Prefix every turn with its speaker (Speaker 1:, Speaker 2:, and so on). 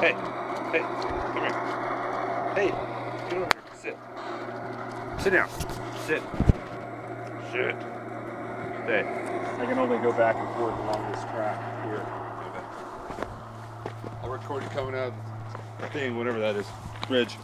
Speaker 1: Hey, hey, come here. Hey, get over here. Sit. Sit down. Sit. Sit. Stay.
Speaker 2: I can only go back and forth along this track here.
Speaker 1: I'll record you coming out of the thing, whatever that is. Bridge.